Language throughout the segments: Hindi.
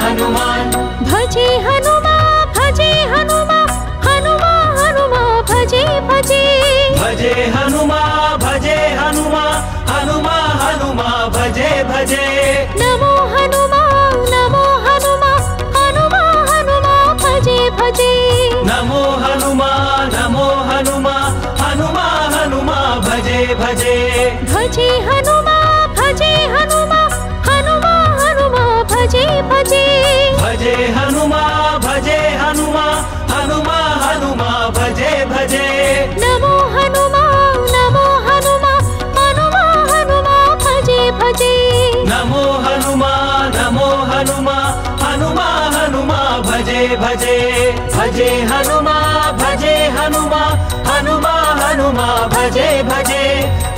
हनुमान भजे हनुमा भजे हनुमा हनुमा हनुमा भजे भजे। भजे हनुमा भजे हनुमा हनुमा हनुमा भजे भजे। नमो हनुमा नमो हनुमा हनुमा हनुमा भजे भजे। नमो हनुमा नमो हनुमा हनुमा हनुमा भजे भजे। भजे भजे भजे हनुमा भजे हनुमा हनुमा हनुमा भजे भजे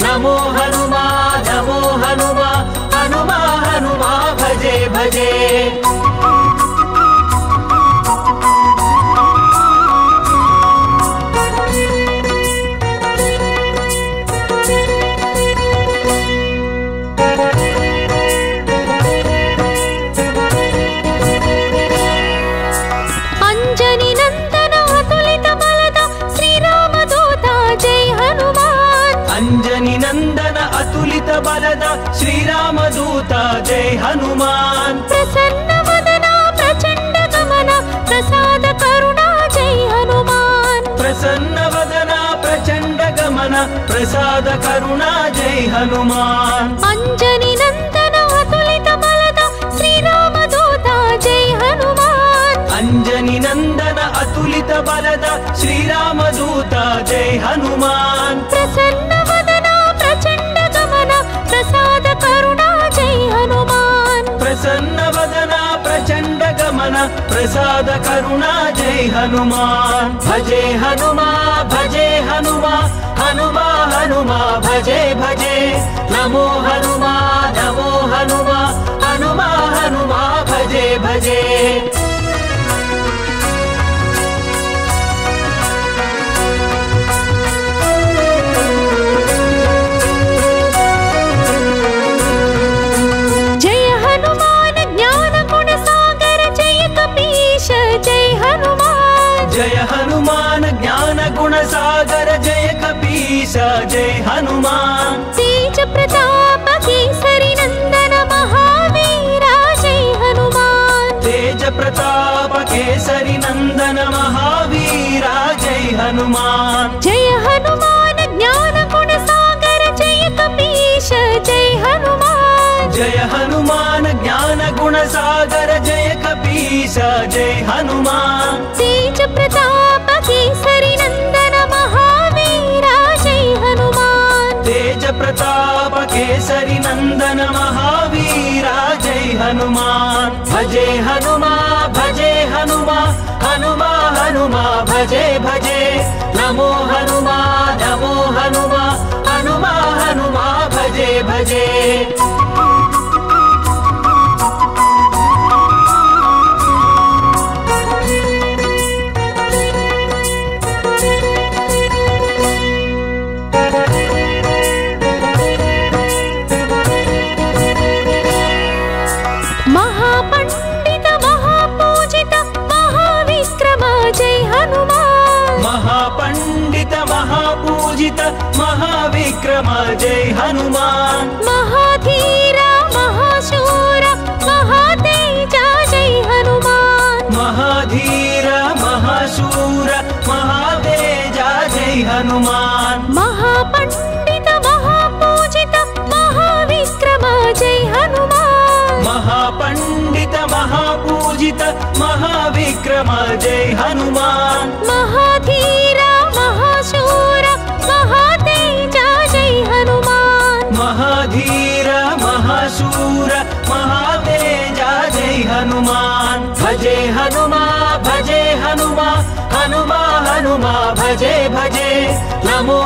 नमो हनुमा नमो हनुमा हनुमा हनुमा भजे भजे ప్రసాద కరుణా జై హనుమాన్. అంజని నందన అతులిత బలద శ్రీరామదూత జై హనుమాన్. అంజని నందన అతులిత బలద శ్రీరామదూత జై హనుమాన్. ప్రసన్న ज्ञान प्रसाद करुणा जय हनुमान। भजे हनुमा भजे हनुमा हनुमा हनुमा भजे भजे। नमो हनुमा नमो हनुमा हनुमा हनुमा भजे भजे। जय हनुमान ज्ञान गुण सागर जय कपीसा जय हनुमान। तेज प्रताप केसरी नंदन महावीरा जय हनुमान। तेज प्रताप केसरी नंदन महावीरा जय हनुमान। भजे हनुमान भजे हनुमा हनुमा हनुमा भजे भजे। नमो महाविक्रमा जय हनुमान महाधीरा महाशूर महातेजा जय हनुमान महाधीरा महाशूर महातेजा जय हनुमान भजे हनुमा भजे हनुमा हनुमा हनुमा भजे भजे। नमो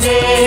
Jai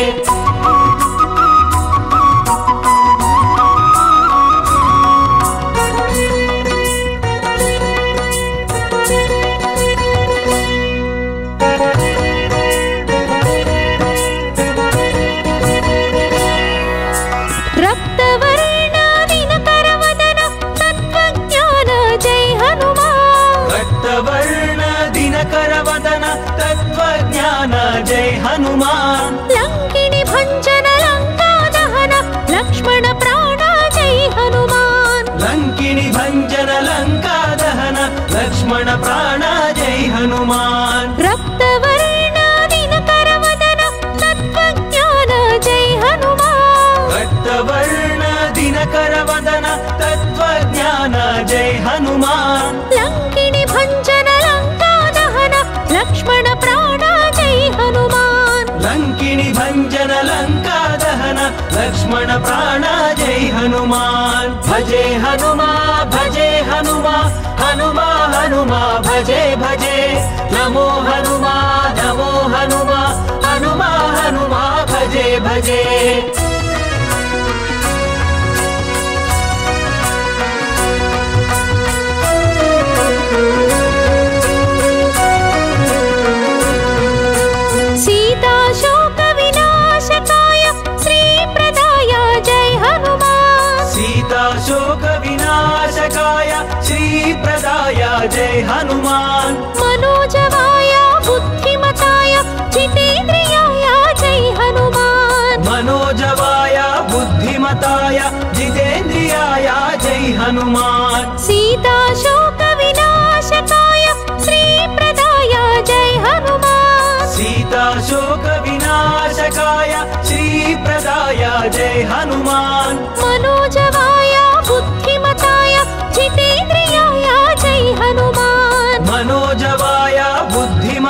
प्रदाय श्री प्रदाय जय हनुमान। मनोजवाय बुद्धिमताय जितेन्द्रियाय जय हनुमान। मनोजवाय बुद्धिमताय जितेन्द्रियाय जय हनुमान। सीता शोक विनाशकाय श्री प्रदाय जय हनुमान। सीता शोक विनाशकाय श्री प्रदाय जय हनुमान। मनोज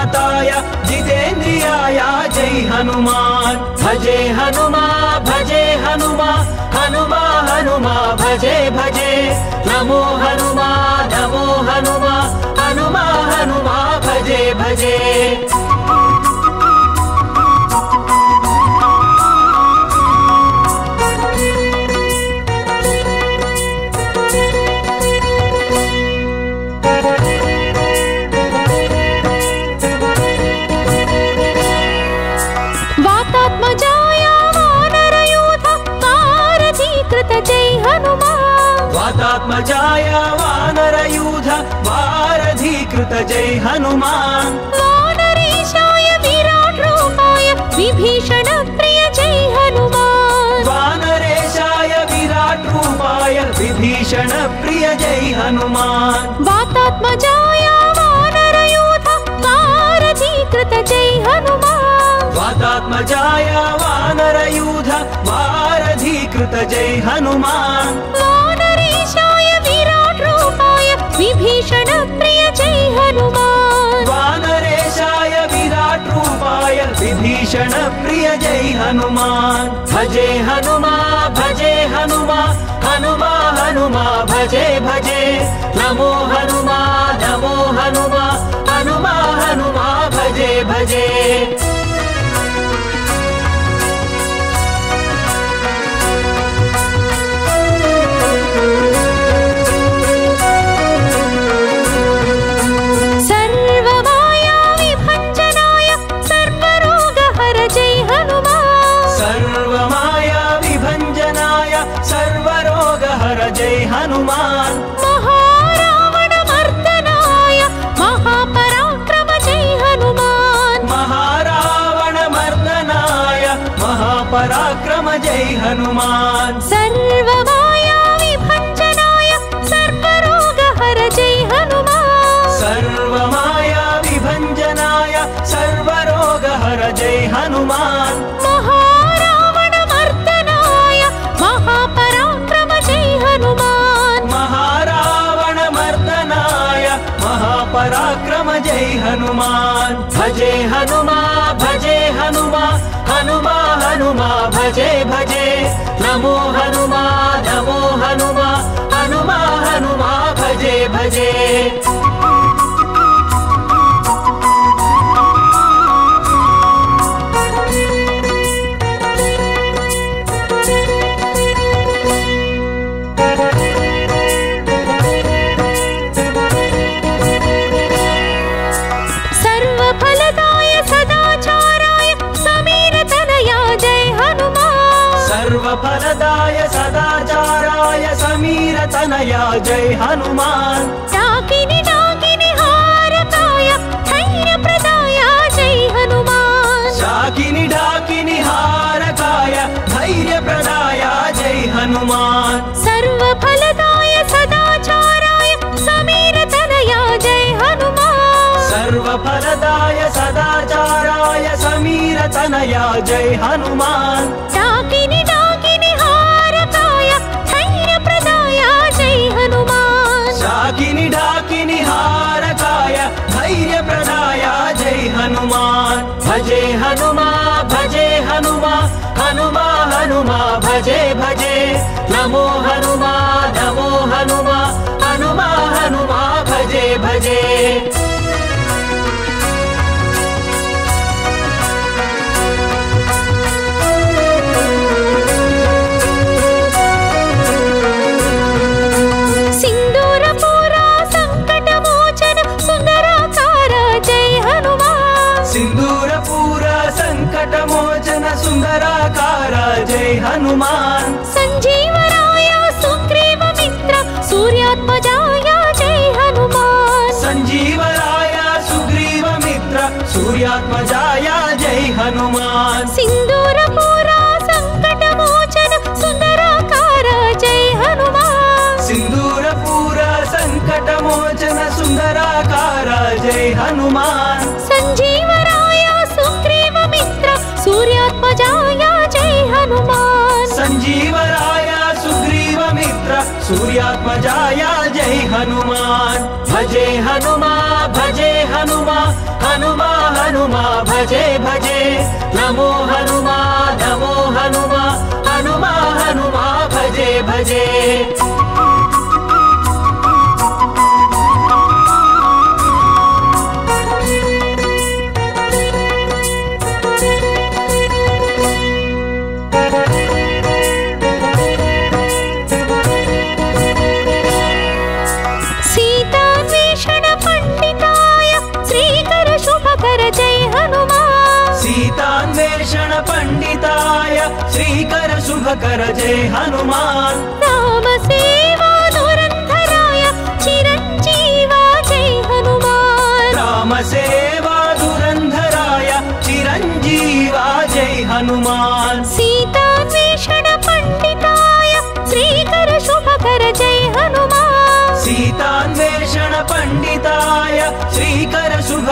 मताया जितेन्द्रियाया जय हनुमान। भजे हनुमा भजे हनुमा हनुमा हनुमा, भजे भजे। नमो हनुमा नमो हनुमा हनुमा हनुमा, भजे भजे। कृत जय हनुमान्। वानरेशाय विराट रूपाय विभीषण प्रिय जय हनुमान्। वानरेशाय विराट रूपाय विभीषण प्रिय जय हनुमान्। वातात्मजाय वानरयूध वारीकृत जय हनुमान्। वातात्मजाय वानरयूध वारजीकृत जय हनुमान्। विभीषण प्रिय जय हनुमान। वानरेशाय विराट रूपाय विभीषण प्रिय जय हनुमान। भजे हनुमा भजे हनुमा हनुमा हनुमा, भजे भजे। नमो हनुमा नमो हनुमा हनुमा हनुमा, भजे भजे। हनुमान। भजे हनुमा भजे हनुमा हनुमा हनुमा भजे भजे। नमो हनुमा नमो हनुमा हनुमा हनुमा भजे भजे हनुमान। डाकिनि डाकिनि हारकाय धैर्यप्रदाय जय हनुमान। शाकिनि डाकिनि हारकाय धैर्यप्रदाय जय हनुमान। सर्वफलदाय सदाचाराय समीरतनया जय हनुमान। सर्वफलदाय सदाचाराय समीरतनया जय हनुमान। डाकिनि डाकिनि हनुमा भजे हनुमा हनुमा हनुमा भजे भजे। नमो हनुमा नमो हनुमा हनुमा हनुमा भजे भजे हनुमान भजे हनुमा भजे हनुमा हनुमा हनुमा भजे भजे। नमो हनुमा नमो हनुमा हनुमा हनुमा भजे भजे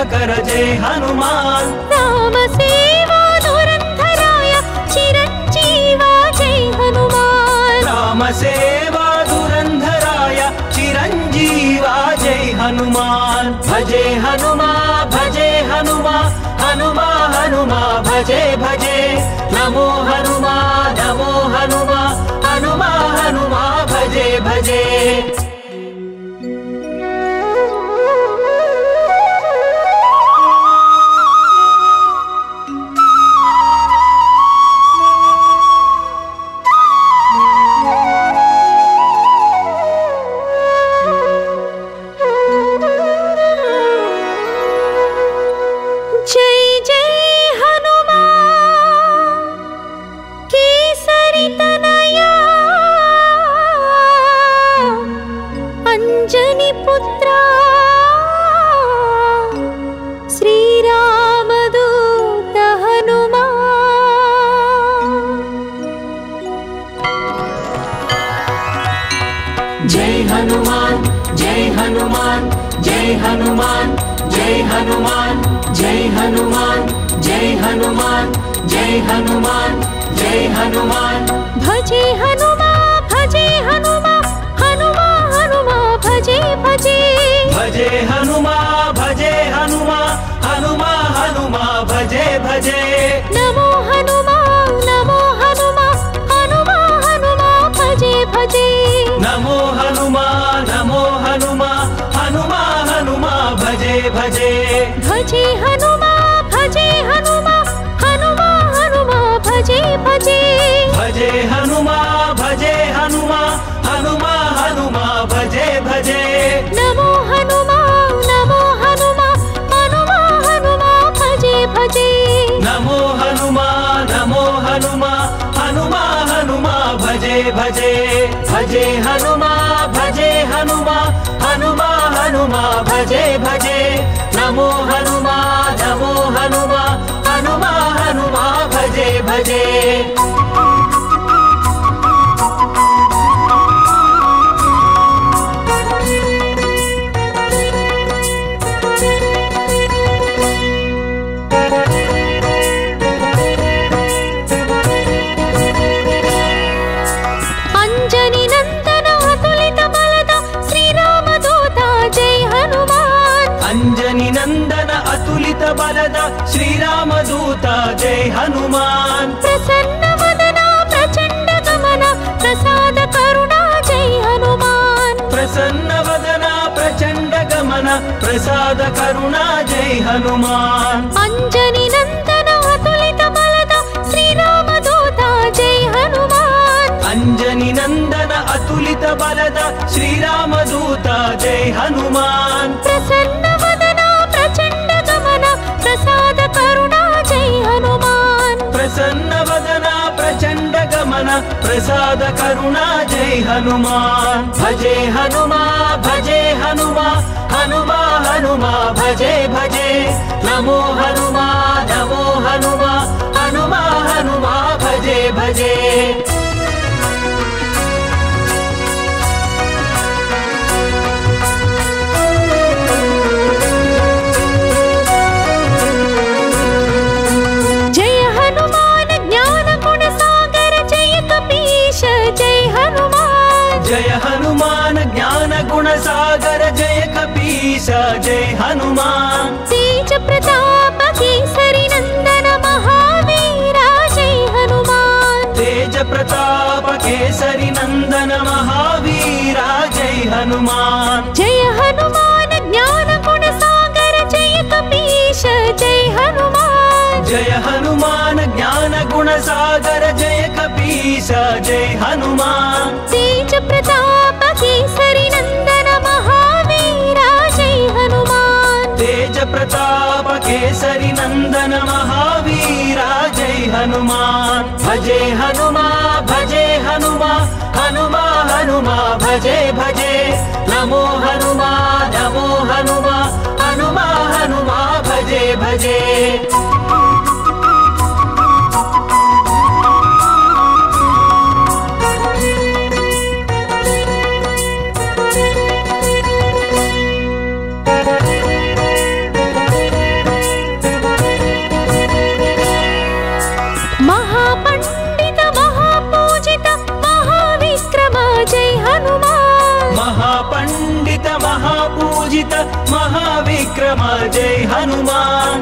शुभकर जय हनुमान। राम सेवा धुरन्धराय चिरञ्जीवा जय हनुमान्। राम सेवा धुरन्धराय चिरञ्जीवा जय हनुमान। भजे हनुमा भजे हनुमा हनुमा हनुमा भजे भजे। नमो हनुमा नमो हनुमा हनुमा हनुमा भजे भजे भजे भजे। नमो हनुमा नमो हनुमा। हनुमा हनुमा भजे भजे। జ్ఞాన ప్రసాద కరుణా జై హనుమాన్. అంజని నందన అతులిత బలద శ్రీరామ దూత జై హనుమాన్. అంజని నందన అతులిత బలద శ్రీరామ దూత జై హనుమాన్. प्रसाद करुणा जय हनुमान। भजे हनुमा भजे हनुमा हनुमा हनुमा भजे भजे। नमो हनुमा नमो हनुमा हनुमा हनुमा भजे भजे सागर जय कपीश जय हनुमान। तेज प्रताप केसरी नंदन महावीरा जय हनुमान। तेज प्रताप केसरी नंदन महावीरा जय हनुमान। भजे हनुमा भजे हनुमा हनुमा हनुमा भजे भजे। नमो हनुमा नमो हनुमा हनुमा हनुमा भजे भजे। महापण्डित महापूजित महाविक्रमा जय हनुमान। महापंडित महापूजित महाविक्रमा जय हनुमान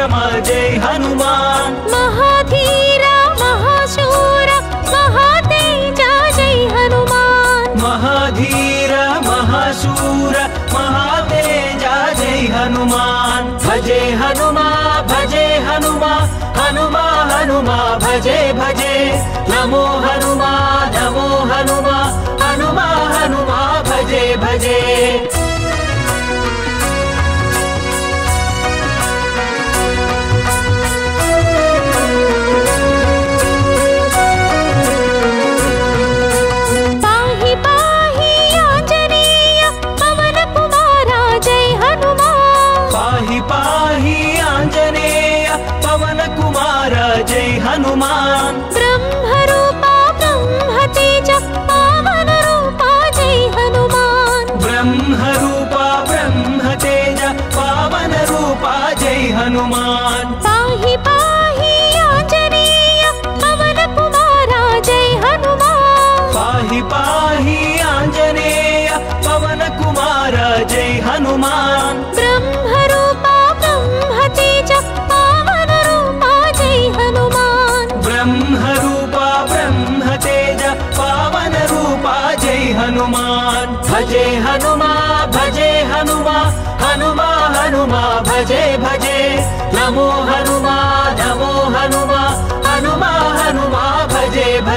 महाविक्रम जय हनुमान। महाधीर महाशूर महातेज जय हनुमान। महाधीर महाशूर महातेजा जय हनुमान। भजे हनुमा भजे हनुमा हनुमा हनुमा भजे भजे। नमो हनुमा।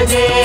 Jai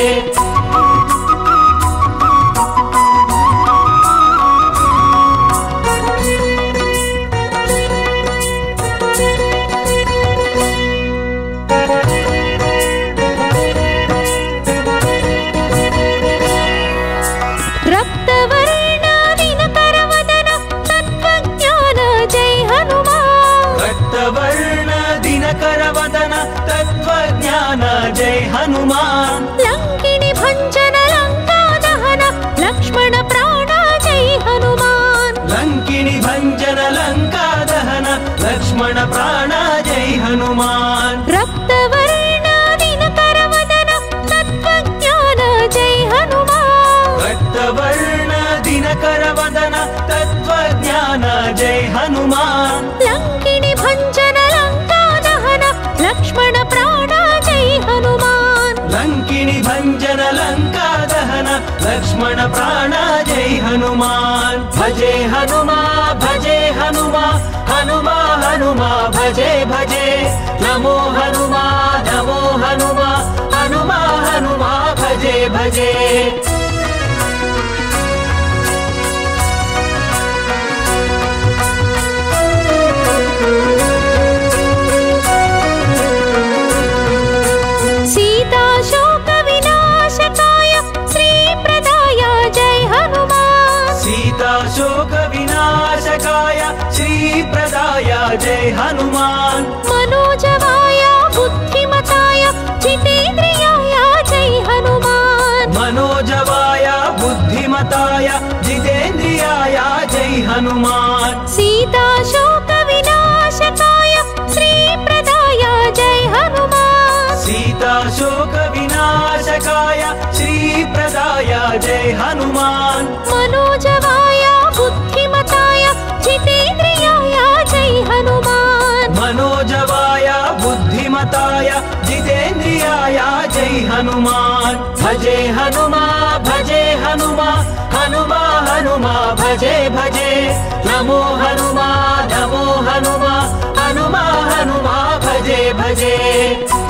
प्राण, जय हनुमान। भजे हनुमा भजे हनुमा हनुमा हनुमा, भजे भजे। नमो हनुमा नमो हनुमा हनुमा हनुमा, भजे भजे। हनुमान। मनोजवाय बुद्धिमताय जितेन्द्रियाय जय हनुमान। मनोजवाय बुद्धिमताय जितेन्द्रियाय जय हनुमान। सीता शोक विनाशकाय श्रीप्रदाय जय हनुमान। सीता शोक विनाशकाय श्रीप्रदाय जय हनुमान। बुद्धिमताय जितेन्द्रियाय जय हनुमान। भजे हनुमा भजे हनुमा हनुमा हनुमा, भजे भजे। नमो हनुमा नमो हनुमा हनुमा हनुमा, भजे भजे।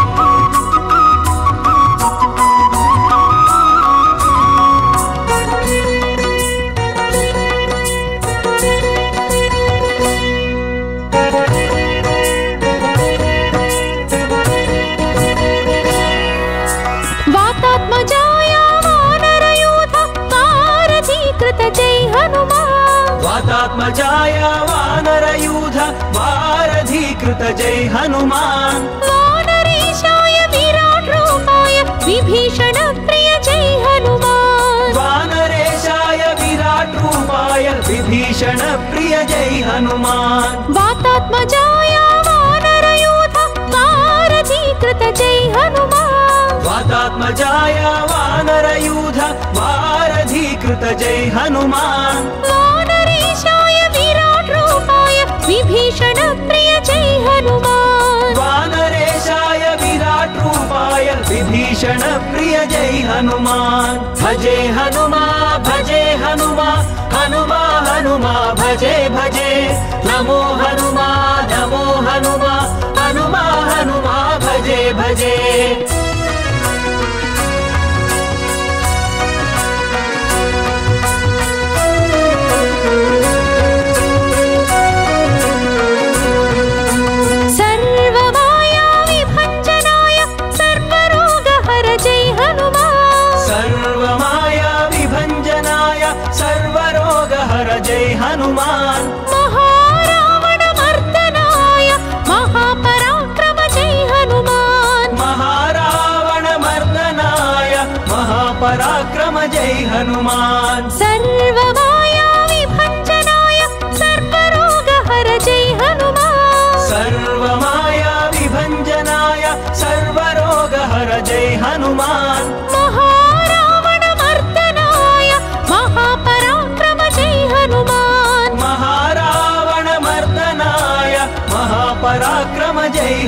जय हनुमान्। वानरेशाय विराट रूपाय विभीषण प्रिय जय हनुमान्। वानरेशाय चाय रूपाय विभीषण प्रिय जय हनुमान्। वातात्मजाय वानरयूध वारजी कृत जय हनुमान्। वातात्मजाय वानरयूध वारजीकृत जय हनुमान्। हनुमान्। वानरेशाय विराट रूपाय विभीषण प्रिय जय हनुमान। भजे हनुमा भजे हनुमा हनुमा हनुमा, भजे भजे। नमो हनुमा नमो हनुमा हनुमा हनुमा, भजे भजे।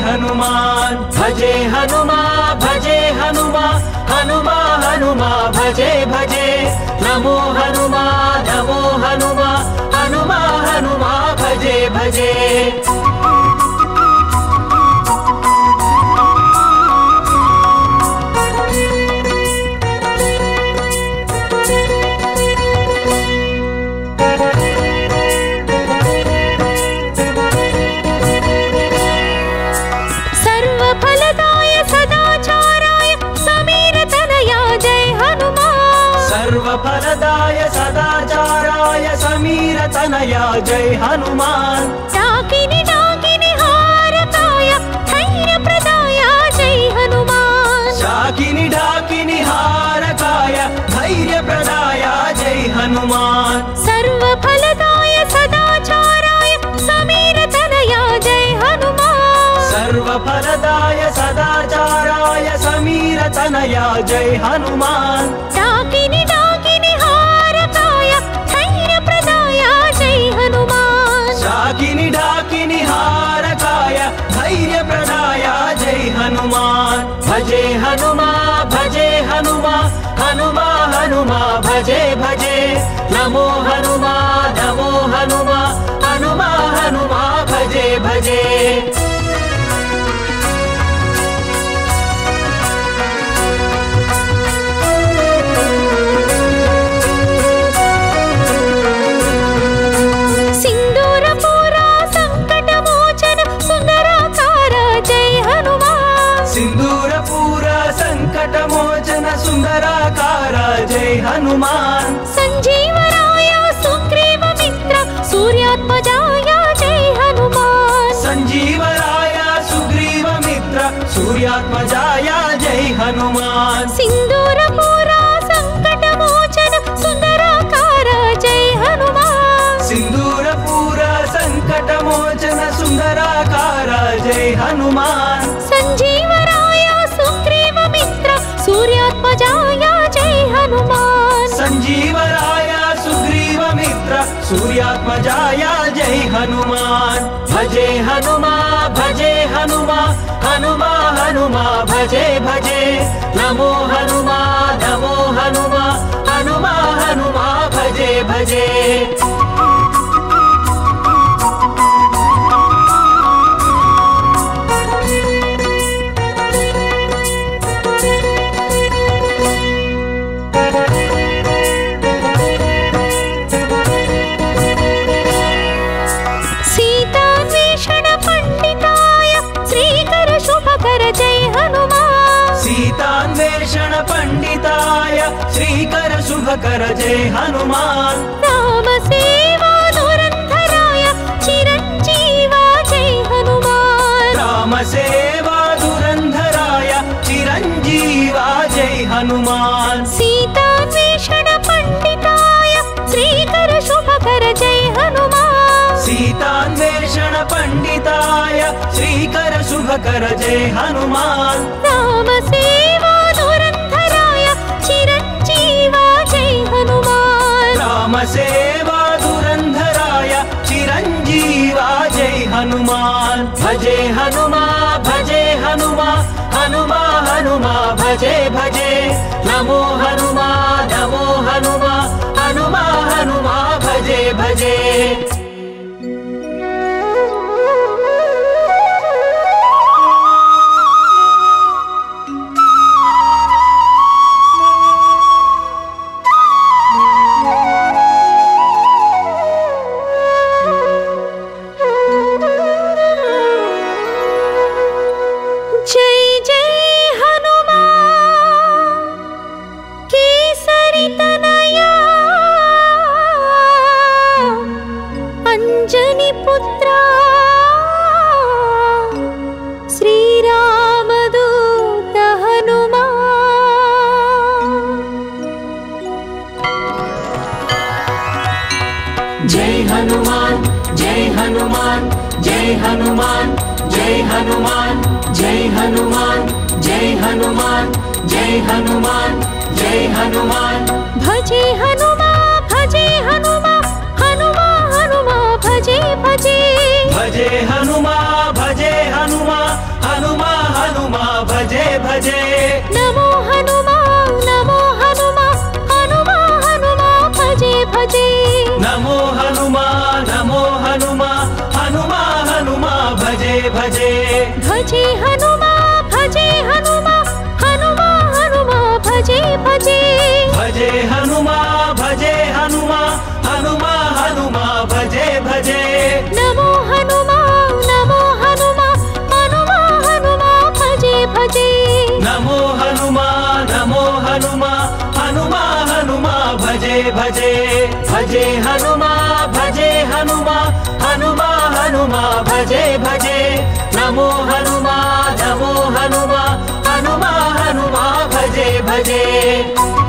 हनुमान भजे हनुमा भजे हनुमा हनुमा हनुमा भजे भजे। नमो हनुमा नमो हनुमा हनुमा हनुमा भजे भजे जय हनुमान। डाकिनि डाकिनि हारकाय धैर्यप्रदाय जय हनुमान्। शाकिनि डाकिनि हारकाय धैर्यप्रदाय जय हनुमान। सर्वफलदाय सदाचाराय समीरतनया जय हनुमान्। सर्वफलदाय सदाचाराय समीरतनया जय हनुमान। भजे भजे। नमो हनुमा नमो हनुमा। हनुमा हनुमा भजे भजे हनुमान। सञ्जीवराय सुग्रीव मित्र सूर्यात्मजाय जय हनुमान्। सञ्जीवराय सुग्रीव मित्र सूर्यात्मजाय जय हनुमान। सिन्दूरपूरा जय हनुमान, भजे हनुमा भजे हनुमा हनुमा हनुमा, भजे भजे। नमो हनुमा नमो हनुमा हनुमा हनुमा, भजे भजे। कर जय हनुमान। राम सेवा दुरंधराय चिरंजीवा जय हनुमान। राम सेवा दुरंधराय चिरंजीवा जय हनुमान। सीता भीषण पंडिताय श्रीकर शुभ कर जय हनुमान। सीता सीतान्वेषण पंडिताय श्रीकर शुभ कर जय हनुमान। राम सेवा हनुमान भजे हनुमा भजे हनुमा हनुमा हनुमा भजे भजे। नमो हनुमा नमो हनुमा हनुमा हनुमा भजे भजे हनुमान। भजे हनुमा भजे हनुमा हनुमा हनुमा भजे भजे। भजे हनुमा भजे हनुमा हनुमा हनुमा भजे भजे। भजे हनुमा भजे हनुमा हनुमा हनुमा, भजे भजे। नमो हनुमा नमो हनुमा हनुमा हनुमा, भजे भजे।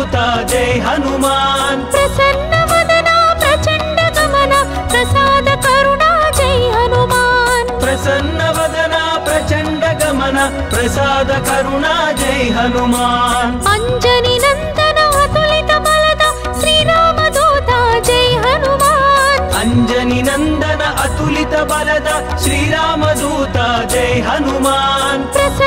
మోగుతా జై హనుమాన్. ప్రసన్న వదన ప్రచండ గమన ప్రసాద కరుణ జై హనుమాన్. ప్రసన్న వదన ప్రచండ గమన ప్రసాద కరుణ జై హనుమాన్. అంజని నందన అతులిత బలద శ్రీరామ దూత జై హనుమాన్. అంజని నందన అతులిత బలద శ్రీరామ దూత జై హనుమాన్. ప్రసన్న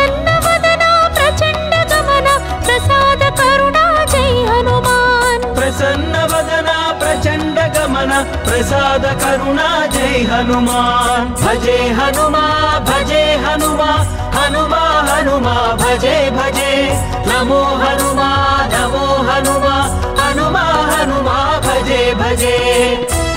वदना प्रचंड गमन प्रसाद करुणा जय हनुमान। भजे हनुमा भजे हनुमा हनुमा हनुमा भजे भजे। नमो हनुमा नमो हनुमा हनुमा हनुमा भजे भजे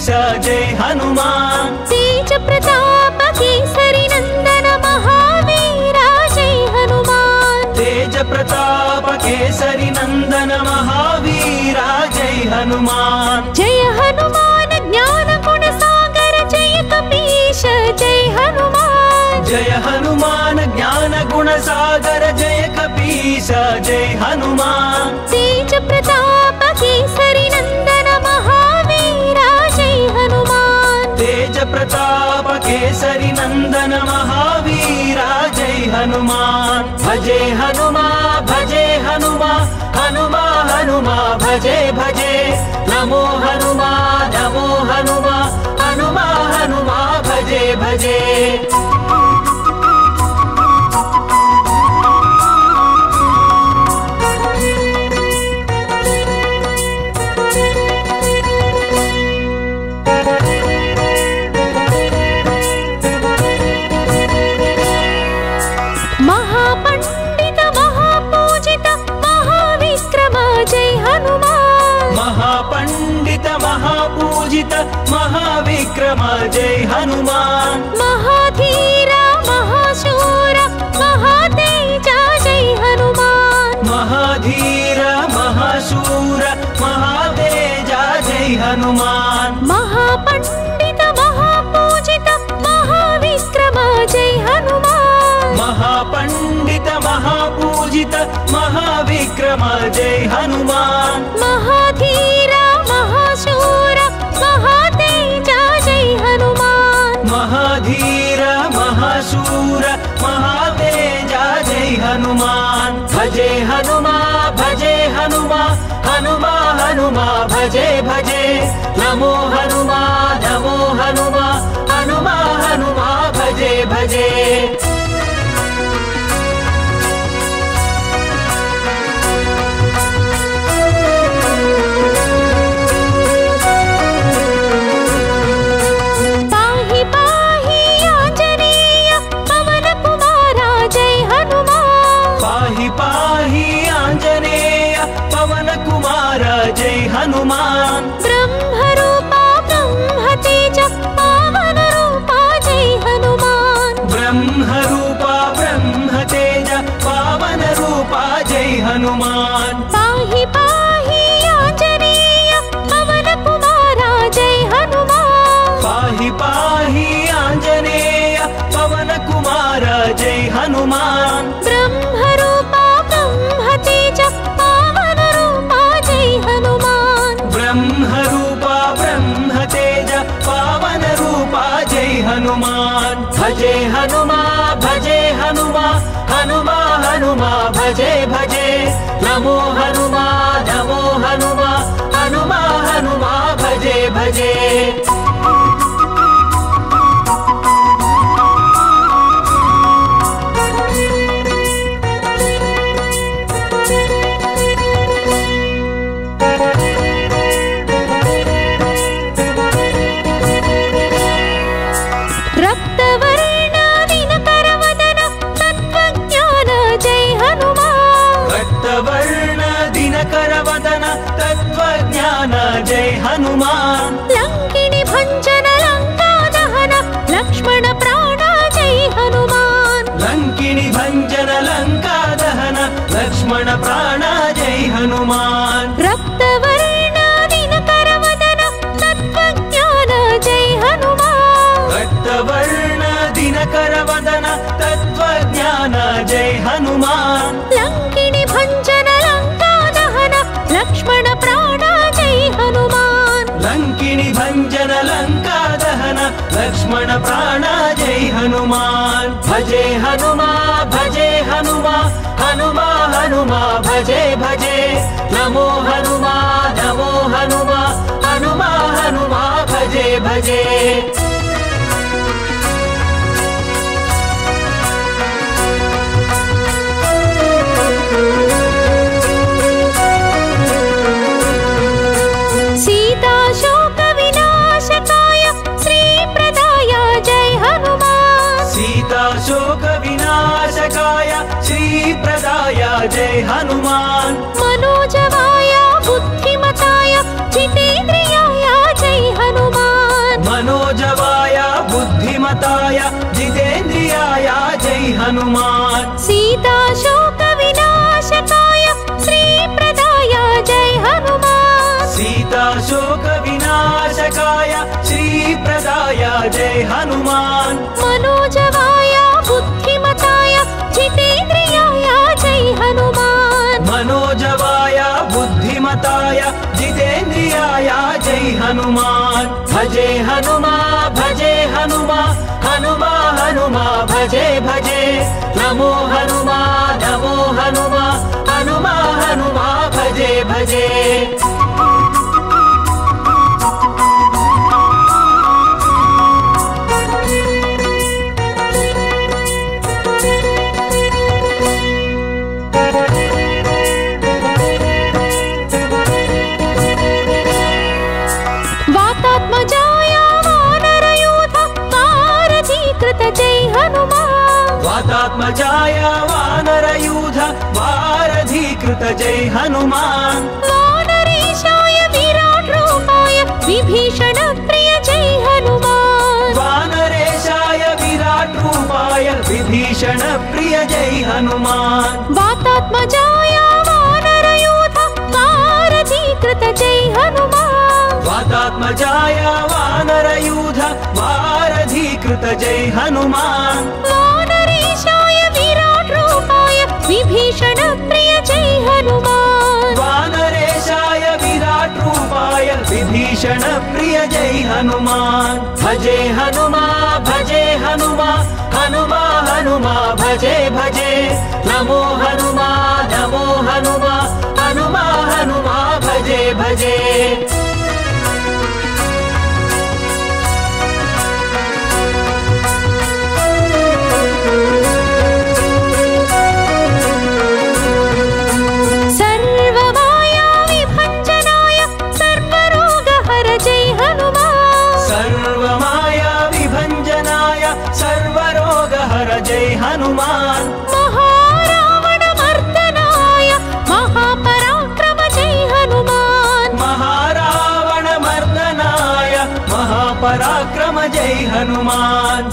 जय हनुमान। तेज प्रताप केसरी नंदन महावीरा जय हनुमान। तेज प्रताप केसरी नंदन महावीरा जय हनुमान। जय हनुमान ज्ञान गुण सागर जय कपीश जय हनुमान। जय हनुमान ज्ञान गुण सागर जय कपीश जय हनुमान। केसरी नंदन महावीरा जय हनुमान भजे हनुमा भजे हनुमा हनुमा हनुमा भजे भजे नमो हनुमा नमो हनुमा हनुमा हनुमा भजे भजे रमा जय हनुमान। महाधीरा महाशूरा महातेजा जय हनुमान। महाधीरा महाशूरा महातेजा जय हनुमान। महापंडित महापूजित महाविक्रमा जय हनुमान। महापंडित महापूजित महाविक्रमा जय हनुमान। लक्ष्मण प्राण जय हनुमान्। भजे हनुमा भजे हनुमा हनुमा हनुमा भजे भजे। नमो हनुमा नमो हनुमा हनुमा हनुमा भजे भजे। हनुमान। मनोजवाया बुद्धिमताय जितेन्द्रियाय जय हनुमान। मनोजवाय बुद्धिमताय जितेन्द्रियाय जय हनुमान। सीता शोक विनाशकाय श्री प्रदाया जय हनुमान। सीता शोक विनाशकाय श्रीप्रदाय जय हनुमान। हनुमान भजे हनुमा भजे हनुमा हनुमा हनुमा, भजे भजे। नमो हनुमा नमो हनुमा हनुमा हनुमा, भजे भजे। त्मजाय वानरयूध वारधीकृत जय हनुमान्। वानरेशाय विराट् रूपाय विभीषण प्रिय जय हनुमान्। वानरेशाय विराटाय विभीषण प्रिय जय हनुमान्। वातात्मजाय वानरयूध वारधीकृत जय हनुमान्। वातात्मजाय वानरयूध वारधीकृत जय हनुमान्। हनुमान्। वानरेशाय विराट रूपाय विभीषण प्रिय जय हनुमान। भजे हनुमा भजे हनुमा हनुमा हनुमा, भजे भजे। नमो हनुमा नमो हनुमा हनुमा हनुमा, भजे भजे।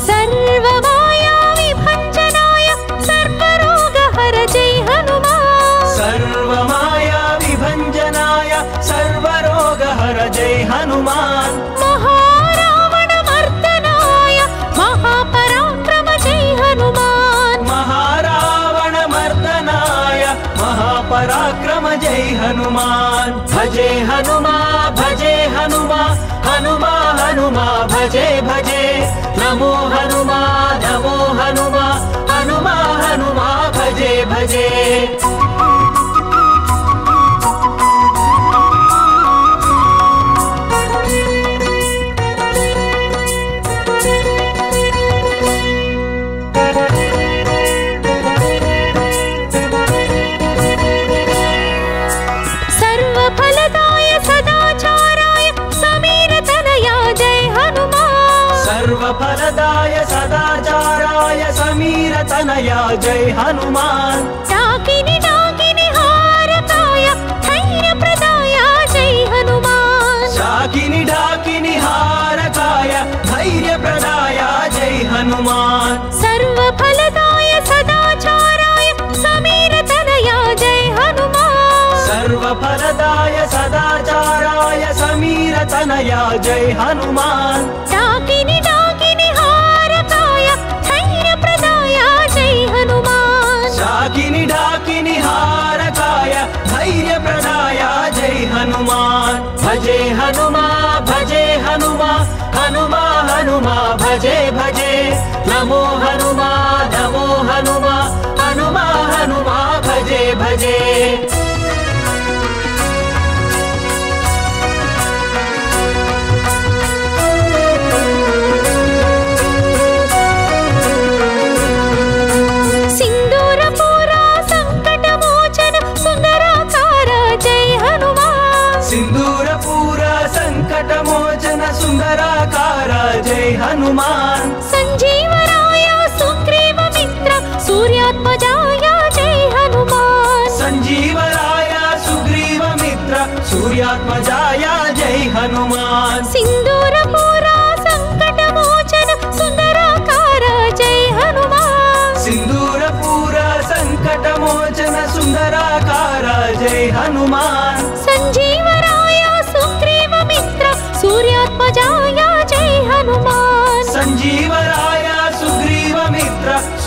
धन्यवादः जय हनुमान। डाकिनि डाकिनि हारकाय धैर्यप्रदाय जय हनुमान्। शाकिनि डाकिनि हारकाय धैर्यप्रदाय जय हनुमान। सर्वफलदाय सदाचाराय समीरतनया जय हनुमान्। सर्वफलदाय सदाचाराय समीरतनया जय हनुमान।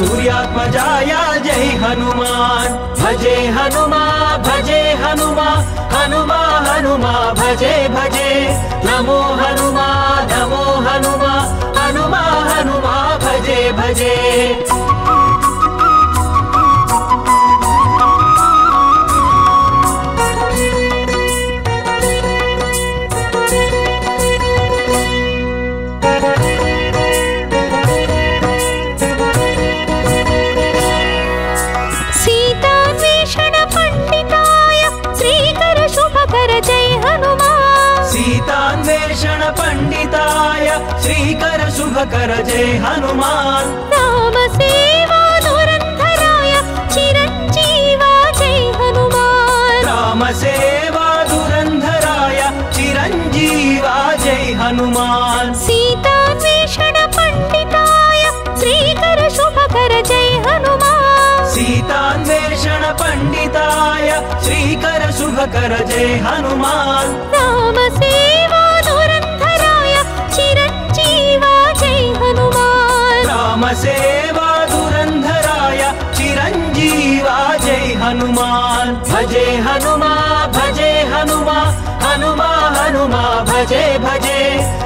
सूर्यात्मजाय जय हनुमान। भजे हनुमा भजे हनुमा हनुमा हनुमा, भजे भजे। नमो हनुमा नमो हनुमा हनुमा हनुमा, भजे भजे। कर जय हनुमान। राम सेवा दुरन्धराय चिरञ्जीवा जय हनुमान। राम सेवा दुरन्धराय चिरञ्जीवा जय हनुमान। हनुमान् पण्डिताय श्रीकर शुभकर जय हनुमान। सीतान्वेषण पण्डिताय श्रीकर शुभकर जय हनुमान। राम सेवा सेवा धुरन्धराय चिरञ्जीवा जय हनुमान। भजे हनुमा भजे हनुमा हनुमा हनुमा, भजे भजे।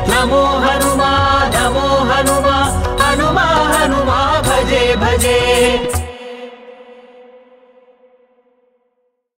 नमो हनुमा नमो हनुमा हनुमा हनुमा, भजे भजे।